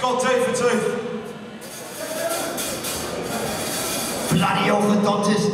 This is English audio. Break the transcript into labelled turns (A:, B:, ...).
A: It's called Tooth for Tooth.
B: Bloody orthodontist.